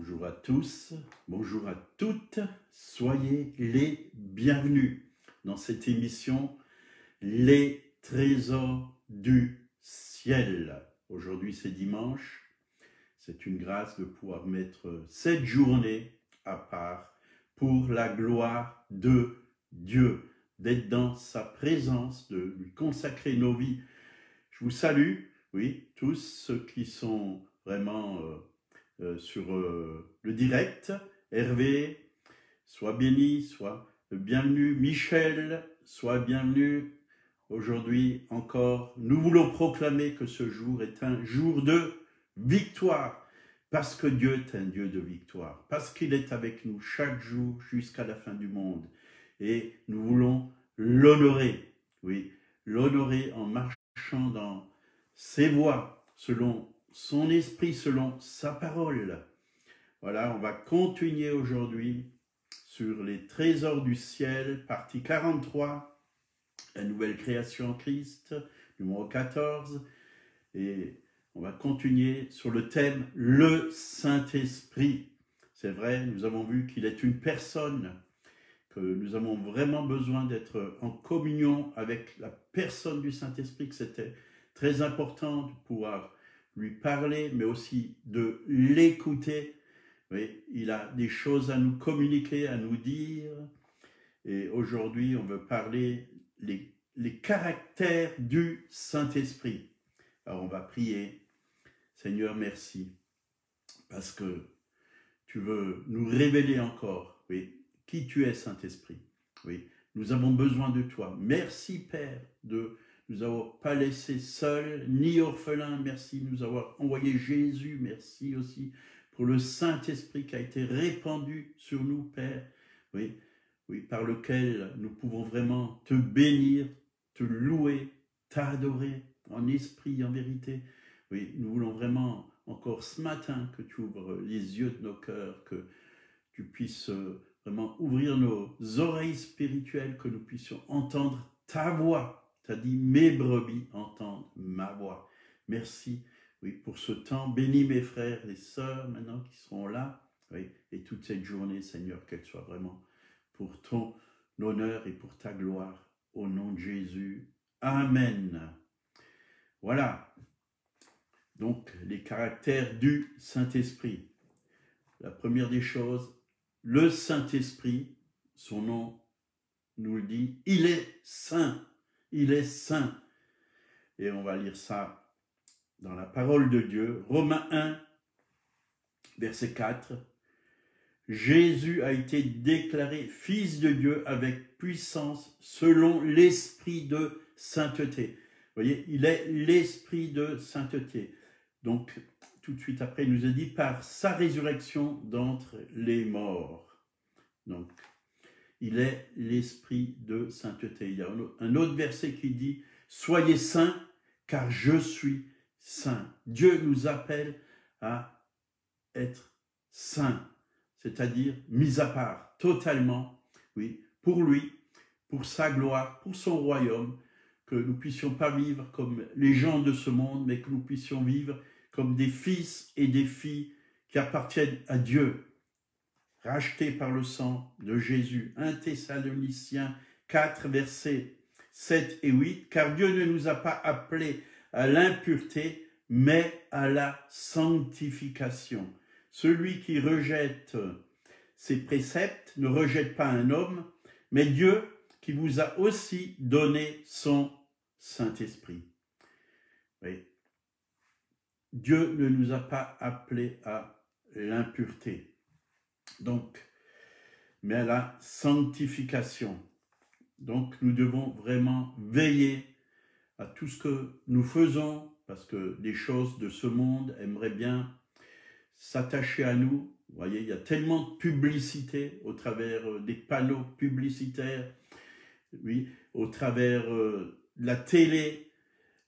Bonjour à tous, bonjour à toutes, soyez les bienvenus dans cette émission Les trésors du ciel. Aujourd'hui c'est dimanche, c'est une grâce de pouvoir mettre cette journée à part pour la gloire de Dieu, d'être dans sa présence, de lui consacrer nos vies. Je vous salue, oui, tous ceux qui sont vraiment... Euh, sur euh, le direct. Hervé, sois béni, sois bienvenu. Michel, sois bienvenu. Aujourd'hui encore, nous voulons proclamer que ce jour est un jour de victoire. Parce que Dieu est un Dieu de victoire. Parce qu'il est avec nous chaque jour jusqu'à la fin du monde. Et nous voulons l'honorer. Oui, l'honorer en marchant dans ses voies selon son esprit selon sa parole. Voilà, on va continuer aujourd'hui sur les trésors du ciel, partie 43, la nouvelle création en Christ, numéro 14, et on va continuer sur le thème le Saint-Esprit. C'est vrai, nous avons vu qu'il est une personne, que nous avons vraiment besoin d'être en communion avec la personne du Saint-Esprit, que c'était très important de pouvoir lui parler, mais aussi de l'écouter. il a des choses à nous communiquer, à nous dire. Et aujourd'hui, on veut parler les, les caractères du Saint-Esprit. Alors, on va prier. Seigneur, merci. Parce que tu veux nous révéler encore, oui, qui tu es, Saint-Esprit. Oui, nous avons besoin de toi. Merci, Père, de nous avoir pas laissé seuls ni orphelins. Merci nous avoir envoyé Jésus. Merci aussi pour le Saint-Esprit qui a été répandu sur nous, Père. Oui, oui, par lequel nous pouvons vraiment te bénir, te louer, t'adorer en esprit, en vérité. Oui, nous voulons vraiment encore ce matin que tu ouvres les yeux de nos cœurs, que tu puisses euh, vraiment ouvrir nos oreilles spirituelles, que nous puissions entendre ta voix tu dit, mes brebis entendent ma voix. Merci, oui, pour ce temps. Bénis mes frères et sœurs maintenant qui seront là. Oui, et toute cette journée, Seigneur, qu'elle soit vraiment pour ton honneur et pour ta gloire. Au nom de Jésus. Amen. Voilà. Donc, les caractères du Saint-Esprit. La première des choses, le Saint-Esprit, son nom nous le dit, il est saint il est saint. Et on va lire ça dans la parole de Dieu, Romains 1, verset 4. Jésus a été déclaré fils de Dieu avec puissance selon l'esprit de sainteté. Vous voyez, il est l'esprit de sainteté. Donc, tout de suite après, il nous a dit par sa résurrection d'entre les morts. Donc, il est l'esprit de sainteté. Il y a un autre verset qui dit, Soyez saints, car je suis saint. Dieu nous appelle à être saints, c'est-à-dire mis à part totalement, oui, pour lui, pour sa gloire, pour son royaume, que nous puissions pas vivre comme les gens de ce monde, mais que nous puissions vivre comme des fils et des filles qui appartiennent à Dieu, racheté par le sang de Jésus. 1 Thessaloniciens 4, versets 7 et 8, car Dieu ne nous a pas appelés à l'impureté, mais à la sanctification. Celui qui rejette ses préceptes ne rejette pas un homme, mais Dieu qui vous a aussi donné son Saint-Esprit. Dieu ne nous a pas appelés à l'impureté donc, mais à la sanctification. Donc, nous devons vraiment veiller à tout ce que nous faisons, parce que des choses de ce monde aimeraient bien s'attacher à nous. Vous voyez, il y a tellement de publicité au travers euh, des panneaux publicitaires, oui, au travers euh, de la télé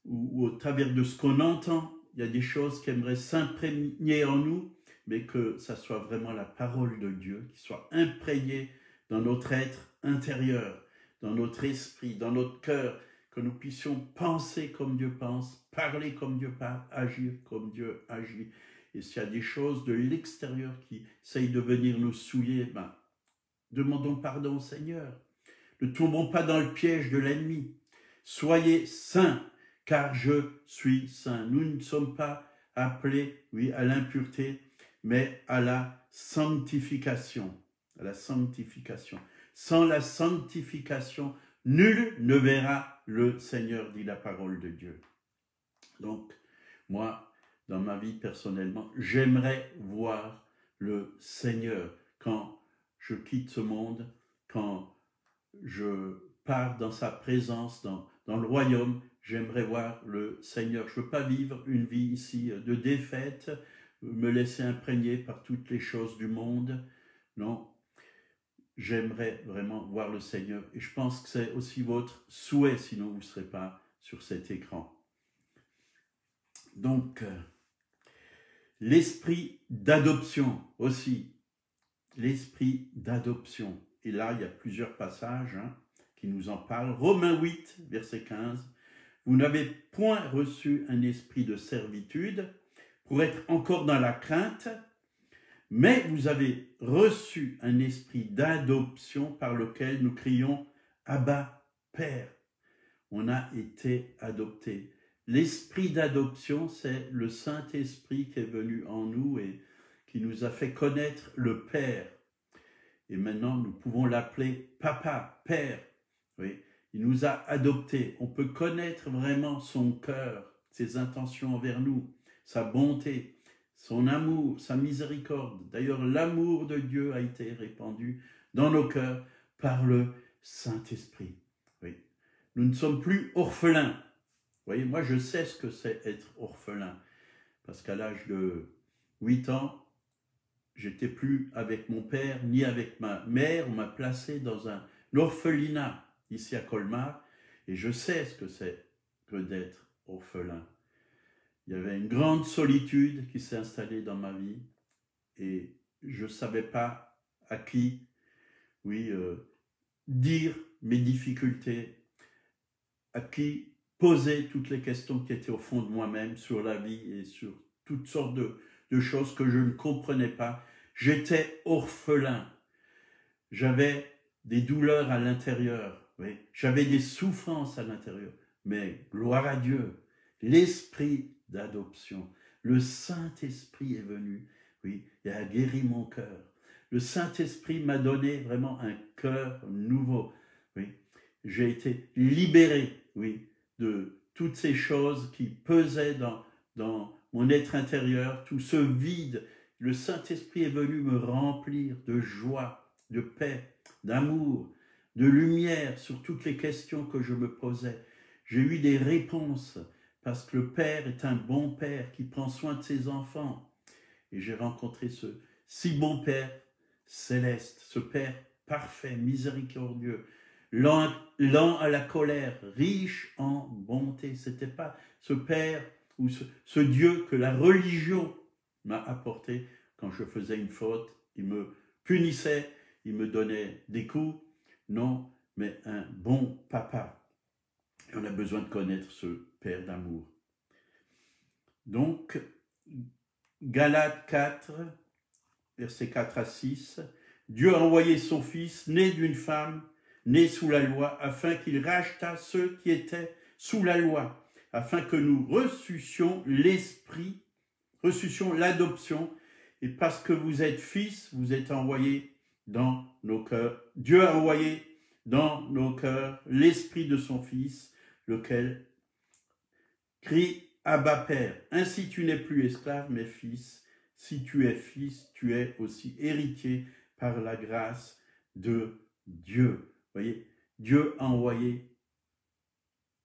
ou, au travers de ce qu'on entend. Il y a des choses qui aimeraient s'imprégner en nous mais que ça soit vraiment la parole de Dieu qui soit imprégnée dans notre être intérieur, dans notre esprit, dans notre cœur, que nous puissions penser comme Dieu pense, parler comme Dieu parle, agir comme Dieu agit, Et s'il y a des choses de l'extérieur qui essayent de venir nous souiller, ben, demandons pardon au Seigneur. Ne tombons pas dans le piège de l'ennemi. Soyez saints, car je suis saint. Nous ne sommes pas appelés, oui, à l'impureté, mais à la sanctification. À la sanctification. Sans la sanctification, nul ne verra le Seigneur, dit la parole de Dieu. Donc, moi, dans ma vie personnellement, j'aimerais voir le Seigneur quand je quitte ce monde, quand je pars dans sa présence, dans, dans le royaume, j'aimerais voir le Seigneur. Je ne veux pas vivre une vie ici de défaite, me laisser imprégner par toutes les choses du monde. Non, j'aimerais vraiment voir le Seigneur. Et je pense que c'est aussi votre souhait, sinon vous ne serez pas sur cet écran. Donc, euh, l'esprit d'adoption aussi. L'esprit d'adoption. Et là, il y a plusieurs passages hein, qui nous en parlent. Romains 8, verset 15. Vous n'avez point reçu un esprit de servitude être encore dans la crainte, mais vous avez reçu un esprit d'adoption par lequel nous crions Abba, Père. On a été adopté. L'esprit d'adoption, c'est le Saint-Esprit qui est venu en nous et qui nous a fait connaître le Père. Et maintenant, nous pouvons l'appeler Papa, Père. Oui, il nous a adoptés. On peut connaître vraiment son cœur, ses intentions envers nous, sa bonté, son amour, sa miséricorde. D'ailleurs, l'amour de Dieu a été répandu dans nos cœurs par le Saint-Esprit. Oui. Nous ne sommes plus orphelins. Voyez, moi je sais ce que c'est être orphelin. Parce qu'à l'âge de 8 ans, j'étais plus avec mon père ni avec ma mère. On m'a placé dans un orphelinat ici à Colmar. Et je sais ce que c'est que d'être orphelin. Il y avait une grande solitude qui s'est installée dans ma vie et je ne savais pas à qui, oui, euh, dire mes difficultés, à qui poser toutes les questions qui étaient au fond de moi-même sur la vie et sur toutes sortes de, choses que je ne comprenais pas. J'étais orphelin. J'avais des douleurs à l'intérieur. J'avais des souffrances à l'intérieur. Mais gloire à Dieu, l'Esprit d'adoption. Le Saint-Esprit est venu, oui, et a guéri mon cœur. Le Saint-Esprit m'a donné vraiment un cœur nouveau, oui. J'ai été libéré, oui, de toutes ces choses qui pesaient dans, dans mon être intérieur, tout ce vide. Le Saint-Esprit est venu me remplir de joie, de paix, d'amour, de lumière sur toutes les questions que je me posais. J'ai eu des réponses parce que le Père est un bon Père qui prend soin de ses enfants. Et j'ai rencontré ce si bon Père céleste, ce Père parfait, miséricordieux, lent, à la colère, riche en bonté. C'était pas ce Père ou ce Dieu que la religion m'a apporté quand je faisais une faute. Il me punissait, il me donnait des coups. Non, mais un bon papa on a besoin de connaître ce Père d'amour. Donc, Galates 4, versets 4 à 6, Dieu a envoyé son Fils, né d'une femme, né sous la loi, afin qu'il rachetât ceux qui étaient sous la loi, afin que nous reçussions l'Esprit, reçussions l'adoption, et parce que vous êtes fils, vous êtes envoyés dans nos cœurs. Dieu a envoyé dans nos cœurs l'Esprit de son Fils, lequel crie Abba Père. Ainsi tu n'es plus esclave, mais fils. Si tu es fils, tu es aussi héritier par la grâce de Dieu. Voyez, Dieu a envoyé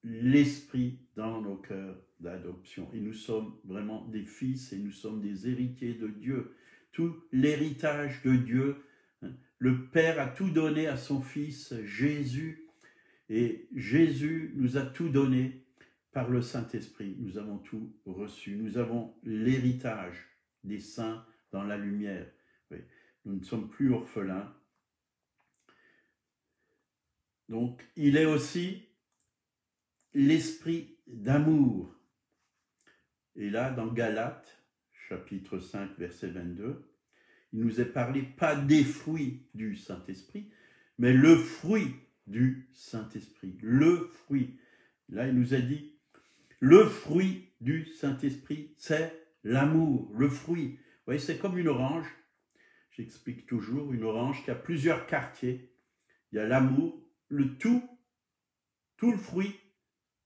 l'esprit dans nos cœurs d'adoption. Et nous sommes vraiment des fils et nous sommes des héritiers de Dieu. Tout l'héritage de Dieu, hein, le Père a tout donné à son Fils Jésus et Jésus nous a tout donné par le Saint-Esprit. Nous avons tout reçu. Nous avons l'héritage des saints dans la lumière. Nous ne sommes plus orphelins. Donc, il est aussi l'esprit d'amour. Et là, dans Galates, chapitre 5, verset 22, il nous est parlé pas des fruits du Saint-Esprit, mais le fruit du Saint-Esprit. Le fruit. Là, il nous a dit, le fruit du Saint-Esprit, c'est l'amour, le fruit. Vous voyez, c'est comme une orange. J'explique toujours une orange qui a plusieurs quartiers. Il y a l'amour, le tout, tout le fruit,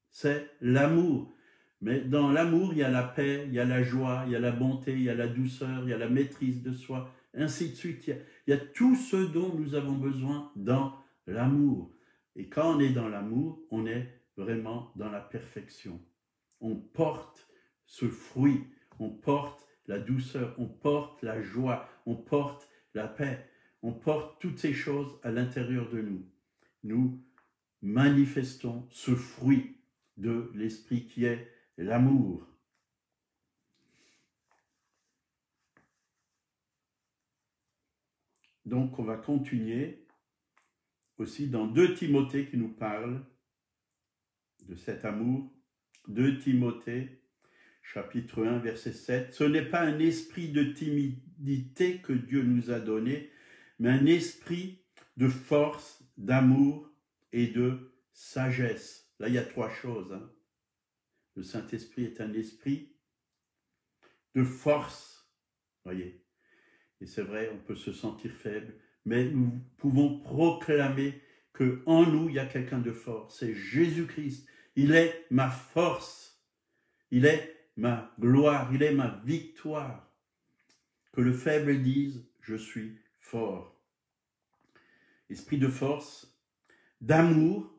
c'est l'amour. Mais dans l'amour, il y a la paix, il y a la joie, il y a la bonté, il y a la douceur, il y a la maîtrise de soi, ainsi de suite. Il y a, tout ce dont nous avons besoin dans l'amour. Et quand on est dans l'amour, on est vraiment dans la perfection. On porte ce fruit, on porte la douceur, on porte la joie, on porte la paix, on porte toutes ces choses à l'intérieur de nous. Nous manifestons ce fruit de l'esprit qui est l'amour. Donc on va continuer aussi dans 2 Timothée qui nous parle de cet amour. 2 Timothée chapitre 1 verset 7. Ce n'est pas un esprit de timidité que Dieu nous a donné, mais un esprit de force, d'amour et de sagesse. Là, il y a trois choses. Hein. Le Saint-Esprit est un esprit de force. Voyez. Et c'est vrai, on peut se sentir faible, mais nous pouvons proclamer que en nous, il y a quelqu'un de fort. C'est Jésus-Christ. Il est ma force. Il est ma gloire. Il est ma victoire. Que le faible dise, je suis fort. Esprit de force, d'amour.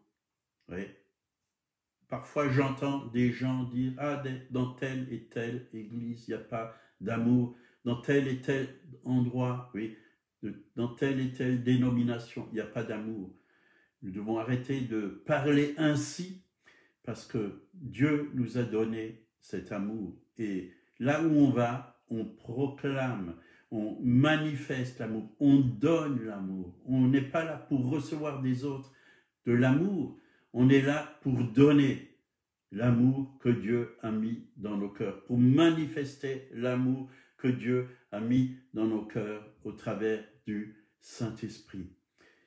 Parfois, j'entends des gens dire Ah, dans telle et telle église, il n'y a pas d'amour. Dans tel et tel endroit, oui, dans telle et telle dénomination, il n'y a pas d'amour. Nous devons arrêter de parler ainsi parce que Dieu nous a donné cet amour. Et là où on va, on proclame, on manifeste l'amour, on donne l'amour. On n'est pas là pour recevoir des autres de l'amour, on est là pour donner l'amour que Dieu a mis dans nos cœurs, pour manifester l'amour que Dieu a mis dans nos cœurs au travers du Saint-Esprit.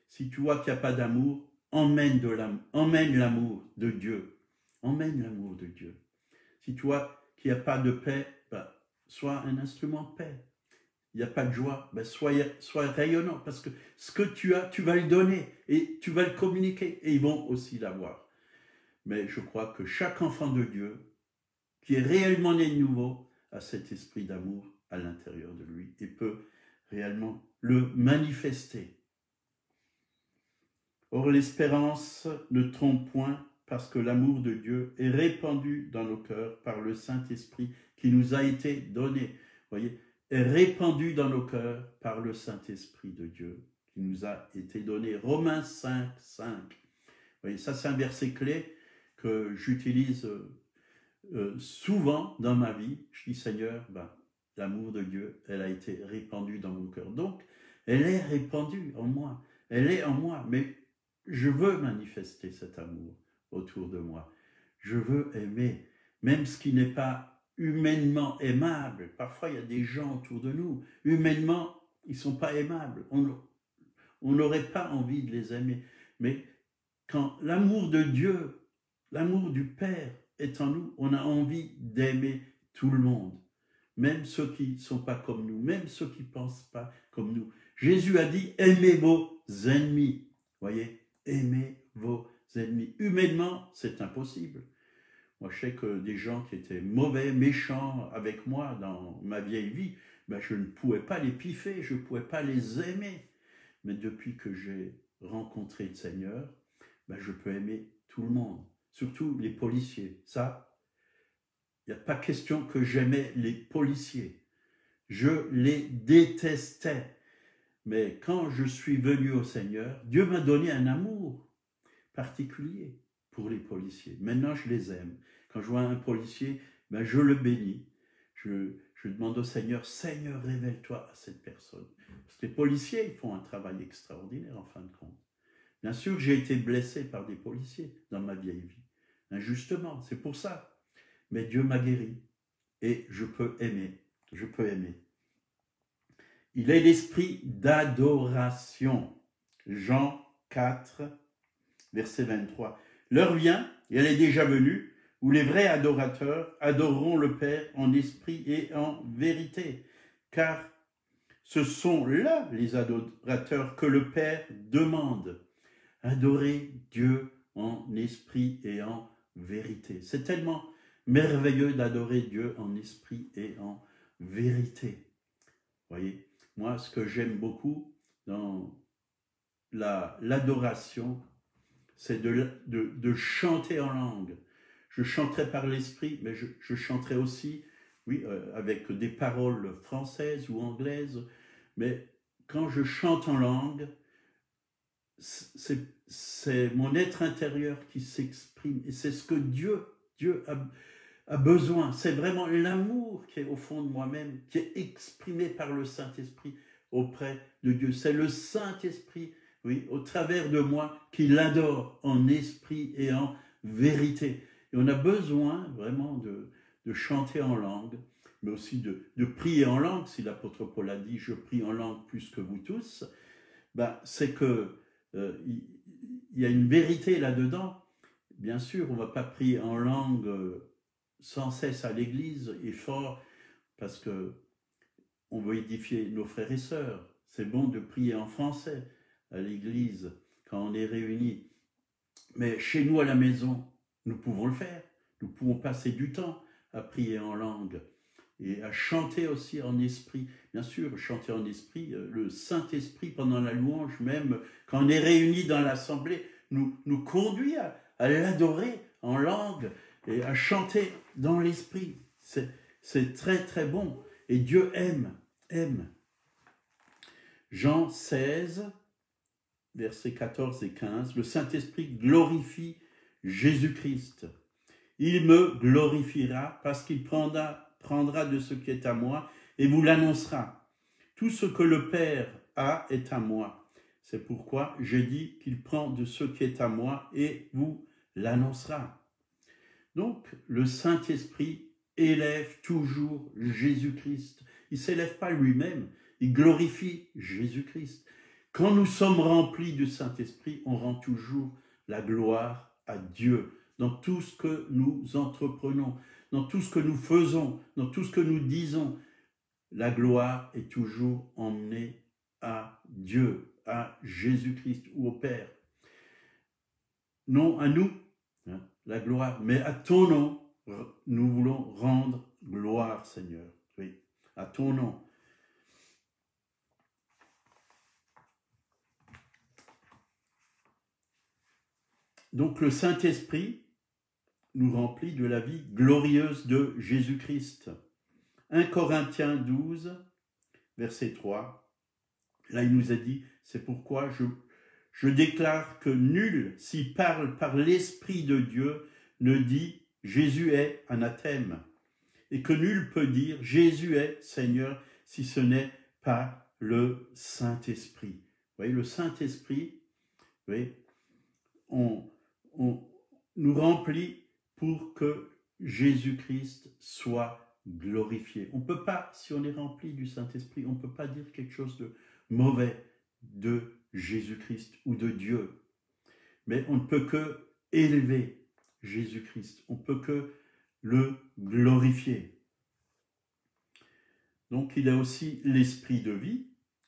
Si tu vois qu'il n'y a pas d'amour, emmène l'amour de Dieu. Emmène l'amour de Dieu. Si tu vois qu'il n'y a pas de paix, bah, sois un instrument de paix. Il n'y a pas de joie, bah, sois, sois rayonnant, parce que ce que tu as, tu vas le donner et tu vas le communiquer, et ils vont aussi l'avoir. Mais je crois que chaque enfant de Dieu, qui est réellement né de nouveau, a cet esprit d'amour à l'intérieur de lui et peut réellement le manifester. Or l'espérance ne trompe point parce que l'amour de Dieu est répandu dans nos cœurs par le Saint-Esprit qui nous a été donné. Voyez, est répandu dans nos cœurs par le Saint-Esprit de Dieu qui nous a été donné. Romains 5, 5. Voyez, ça c'est un verset clé que j'utilise euh, souvent dans ma vie. Je dis Seigneur, ben, l'amour de Dieu, elle a été répandue dans mon cœur. Donc, elle est répandue en moi. Elle est en moi. Mais je veux manifester cet amour autour de moi. Je veux aimer, même ce qui n'est pas humainement aimable. Parfois, il y a des gens autour de nous, humainement, ils sont pas aimables. On n'aurait pas envie de les aimer. Mais quand l'amour de Dieu, l'amour du Père est en nous, on a envie d'aimer tout le monde, même ceux qui ne sont pas comme nous, même ceux qui ne pensent pas comme nous. Jésus a dit, aimez vos ennemis. Voyez, aimez vos ennemis. Humainement, c'est impossible. Moi, je sais que des gens qui étaient mauvais, méchants avec moi dans ma vieille vie, ben, je ne pouvais pas les piffer, je ne pouvais pas les aimer. Mais depuis que j'ai rencontré le Seigneur, ben, je peux aimer tout le monde, surtout les policiers. Ça, il n'y a pas question que j'aimais les policiers. Je les détestais. Mais quand je suis venu au Seigneur, Dieu m'a donné un amour particulier pour les policiers. Maintenant, je les aime. Quand je vois un policier, ben, je le bénis. Je, je demande au Seigneur, Seigneur, révèle-toi à cette personne. Parce que les policiers, ils font un travail extraordinaire en fin de compte. Bien sûr, j'ai été blessé par des policiers dans ma vieille vie. Injustement, c'est pour ça. Mais Dieu m'a guéri. Et je peux aimer je peux aimer. Il est l'esprit d'adoration. Jean 4, verset 23. L'heure vient, et elle est déjà venue, où les vrais adorateurs adoreront le Père en esprit et en vérité, car ce sont là les adorateurs que le Père demande. Adorer Dieu en esprit et en vérité. C'est tellement merveilleux d'adorer Dieu en esprit et en vérité. Voyez, moi, ce que j'aime beaucoup dans l'adoration, c'est de, de, chanter en langue. Je chanterai par l'esprit, mais je, je, chanterai aussi, oui, euh, avec des paroles françaises ou anglaises. Mais quand je chante en langue, c'est mon être intérieur qui s'exprime. Et c'est ce que Dieu, Dieu a, a besoin. C'est vraiment l'amour qui est au fond de moi-même, qui est exprimé par le Saint-Esprit auprès de Dieu. C'est le Saint-Esprit, oui, au travers de moi, qui l'adore en esprit et en vérité. Et on a besoin vraiment de, de chanter en langue, mais aussi de, de prier en langue. Si l'apôtre Paul a dit, je prie en langue plus que vous tous, ben, c'est que euh, il y, a une vérité là-dedans. Bien sûr, on ne va pas prier en langue euh, sans cesse à l'église et fort parce que on veut édifier nos frères et sœurs. C'est bon de prier en français à l'église quand on est réunis. Mais chez nous à la maison, nous pouvons le faire. Nous pouvons passer du temps à prier en langue et à chanter aussi en esprit. Bien sûr, chanter en esprit, euh, le Saint-Esprit pendant la louange, même quand on est réunis dans l'assemblée, nous, nous conduit à, à l'adorer en langue et à chanter dans l'esprit. C'est très très bon. Et Dieu aime, aime. Jean 16, versets 14 et 15, le Saint-Esprit glorifie Jésus-Christ. Il me glorifiera parce qu'il prendra, prendra de ce qui est à moi et vous l'annoncera. Tout ce que le Père a est à moi. C'est pourquoi j'ai dit qu'il prend de ce qui est à moi et vous l'annoncera. Donc, le Saint-Esprit élève toujours Jésus-Christ. Il ne s'élève pas lui-même, il glorifie Jésus-Christ. Quand nous sommes remplis du Saint-Esprit, on rend toujours la gloire à Dieu dans tout ce que nous entreprenons, dans tout ce que nous faisons, dans tout ce que nous disons. La gloire est toujours emmenée à Dieu, à Jésus-Christ ou au Père. Non à nous, la gloire. Mais à ton nom, nous voulons rendre gloire, Seigneur. Oui, à ton nom. Donc le Saint-Esprit nous remplit de la vie glorieuse de Jésus-Christ. 1 Corinthiens 12, verset 3. Là, il nous a dit, c'est pourquoi je, je déclare que nul, s'y parle par l'Esprit de Dieu, ne dit Jésus est anathème, et que nul peut dire Jésus est Seigneur si ce n'est pas le Saint-Esprit. Vous voyez, le Saint-Esprit, on, on nous remplit pour que Jésus-Christ soit glorifié. On ne peut pas, si on est rempli du Saint-Esprit, on ne peut pas dire quelque chose de mauvais de Jésus-Christ ou de Dieu. Mais on ne peut que élever Jésus-Christ. On ne peut que le glorifier. Donc il a aussi l'esprit de vie.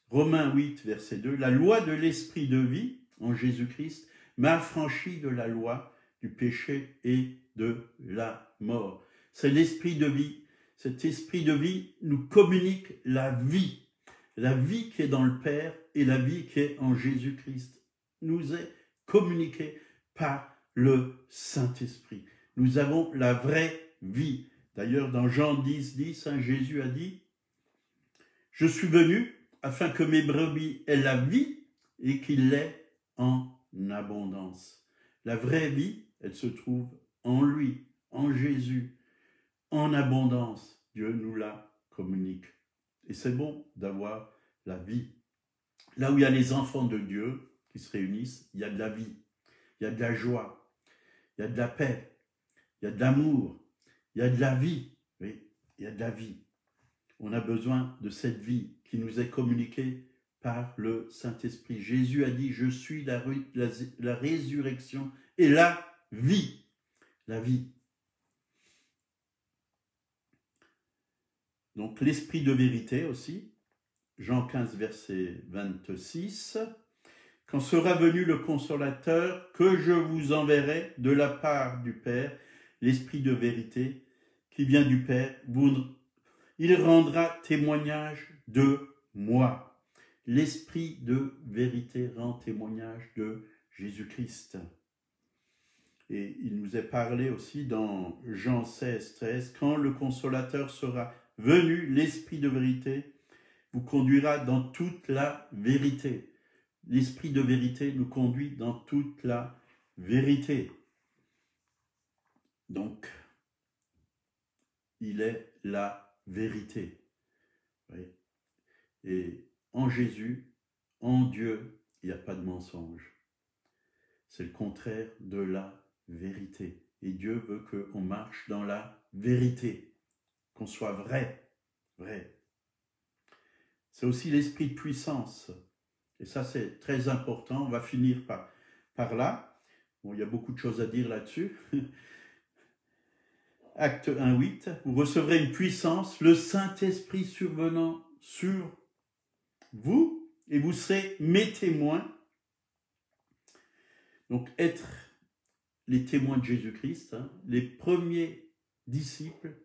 Romains 8, verset 2. La loi de l'esprit de vie en Jésus-Christ m'a affranchi de la loi du péché et de la mort. C'est l'esprit de vie. Cet esprit de vie nous communique la vie la vie qui est dans le Père et la vie qui est en Jésus-Christ nous est communiquée par le Saint-Esprit. Nous avons la vraie vie. D'ailleurs, dans Jean 10, 10, Saint Jésus a dit, Je suis venu afin que mes brebis aient la vie et qu'il l'ait en abondance. La vraie vie, elle se trouve en lui, en Jésus, en abondance. Dieu nous la communique. Et c'est bon d'avoir la vie. Là où il y a les enfants de Dieu qui se réunissent, il y a de la vie, il y a de la joie, il y a de la paix, il y a de l'amour, il y a de la vie. Oui, il y a de la vie. On a besoin de cette vie qui nous est communiquée par le Saint-Esprit. Jésus a dit, je suis la, la résurrection et la vie. La vie. Donc l'esprit de vérité aussi, Jean 15, verset 26. Quand sera venu le consolateur, que je vous enverrai de la part du Père, l'esprit de vérité qui vient du Père, il rendra témoignage de moi. L'esprit de vérité rend témoignage de Jésus-Christ. Et il nous est parlé aussi dans Jean 16, 13, quand le consolateur sera venu, l'esprit de vérité conduira dans toute la vérité. L'esprit de vérité nous conduit dans toute la vérité. Donc, il est la vérité. Et en Jésus, en Dieu, il n'y a pas de mensonge. C'est le contraire de la vérité. Et Dieu veut qu'on marche dans la vérité, qu'on soit vrai, vrai. C'est aussi l'esprit de puissance. Et ça, c'est très important. On va finir par, là. Bon, il y a beaucoup de choses à dire là-dessus. Acte 1, 8. Vous recevrez une puissance, le Saint-Esprit survenant sur vous, et vous serez mes témoins. Donc, être les témoins de Jésus-Christ, hein, les premiers disciples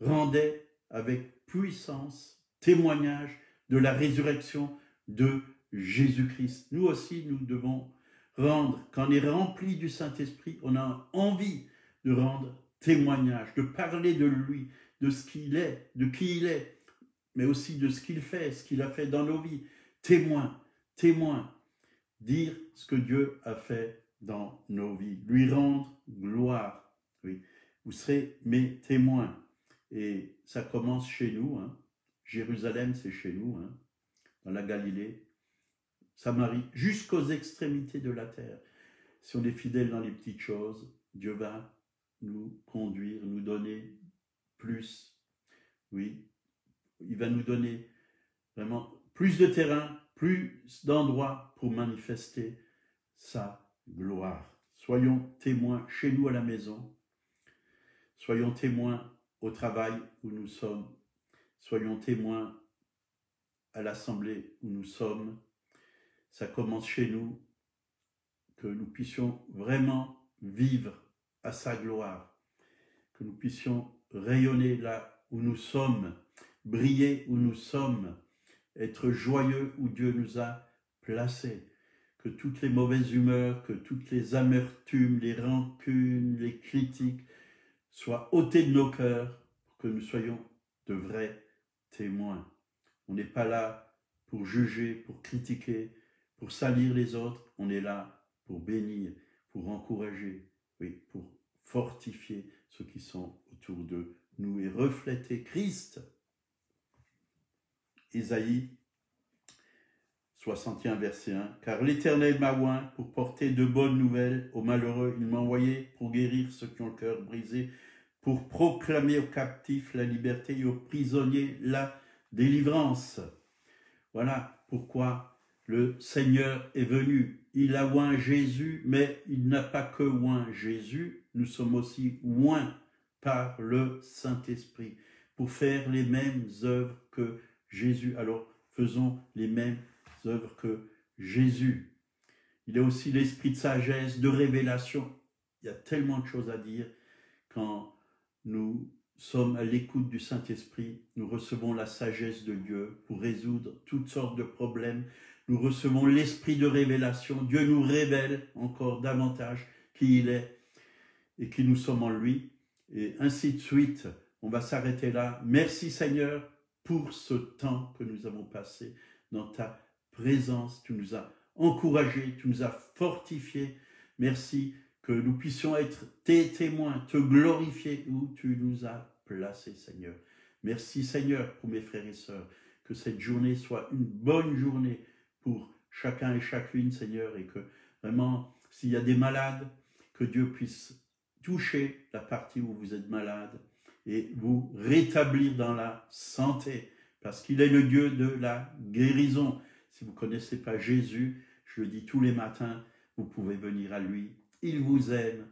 rendaient avec puissance témoignage de la résurrection de Jésus-Christ. Nous aussi, nous devons rendre, quand on est rempli du Saint-Esprit, on a envie de rendre témoignage, de parler de lui, de ce qu'il est, de qui il est, mais aussi de ce qu'il fait, ce qu'il a fait dans nos vies. Témoin, témoin, dire ce que Dieu a fait dans nos vies, lui rendre gloire. Oui, vous serez mes témoins. Et ça commence chez nous. Hein. Jérusalem, c'est chez nous, hein. dans la Galilée, Samarie, jusqu'aux extrémités de la terre. Si on est fidèle dans les petites choses, Dieu va nous conduire, nous donner plus. Oui, il va nous donner vraiment plus de terrain, plus d'endroits pour manifester sa gloire. Soyons témoins chez nous à la maison. Soyons témoins au travail où nous sommes. Soyons témoins à l'assemblée où nous sommes. Ça commence chez nous, que nous puissions vraiment vivre à sa gloire, que nous puissions rayonner là où nous sommes, briller où nous sommes, être joyeux où Dieu nous a placés, que toutes les mauvaises humeurs, que toutes les amertumes, les rancunes, les critiques soient ôtées de nos cœurs que nous soyons de vrais témoins. On n'est pas là pour juger, pour critiquer, pour salir les autres, on est là pour bénir, pour encourager, oui, pour fortifier ceux qui sont autour de nous et refléter Christ. Isaïe 61, verset 1. Car l'Éternel m'a oint pour porter de bonnes nouvelles aux malheureux. Il m'a envoyé pour guérir ceux qui ont le cœur brisé, pour proclamer aux captifs la liberté et aux prisonniers la délivrance. Voilà pourquoi le Seigneur est venu. Il a oint Jésus, mais il n'a pas que oint Jésus, nous sommes aussi oints par le Saint-Esprit pour faire les mêmes œuvres que Jésus. Alors faisons les mêmes œuvres que Jésus. Il a aussi l'esprit de sagesse, de révélation. Il y a tellement de choses à dire quand nous sommes à l'écoute du Saint-Esprit, nous recevons la sagesse de Dieu pour résoudre toutes sortes de problèmes. Nous recevons l'esprit de révélation. Dieu nous révèle encore davantage qui il est et qui nous sommes en lui. Et ainsi de suite. On va s'arrêter là. Merci Seigneur pour ce temps que nous avons passé dans ta présence. Tu nous as encouragés, tu nous as fortifiés. Merci que nous puissions être tes témoins, te glorifier où tu nous as placés, Seigneur. Merci, Seigneur, pour mes frères et sœurs. Que cette journée soit une bonne journée pour chacun et chacune, Seigneur, et que vraiment, s'il y a des malades, que Dieu puisse toucher la partie où vous êtes malade, et vous rétablir dans la santé, parce qu'il est le Dieu de la guérison. Si vous ne connaissez pas Jésus, je le dis tous les matins, vous pouvez venir à lui. Il vous aime.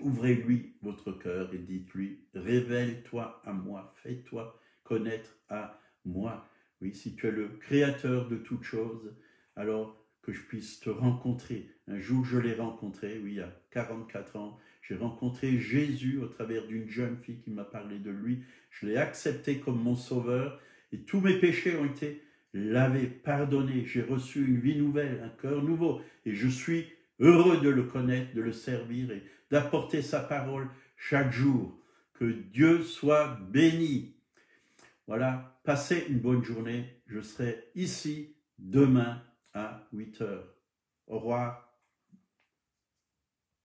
Ouvrez-lui votre cœur et dites-lui, révèle-toi à moi, fais-toi connaître à moi. Oui, si tu es le créateur de toutes choses, alors que je puisse te rencontrer. Un jour, je l'ai rencontré, oui, a 44 ans. J'ai rencontré Jésus au travers d'une jeune fille qui m'a parlé de lui. Je l'ai accepté comme mon sauveur et tous mes péchés ont été lavés, pardonnés. J'ai reçu une vie nouvelle, un cœur nouveau et je suis heureux de le connaître, de le servir et d'apporter sa parole chaque jour. Que Dieu soit béni. Voilà, passez une bonne journée. Je serai ici demain à 8 heures. Au revoir.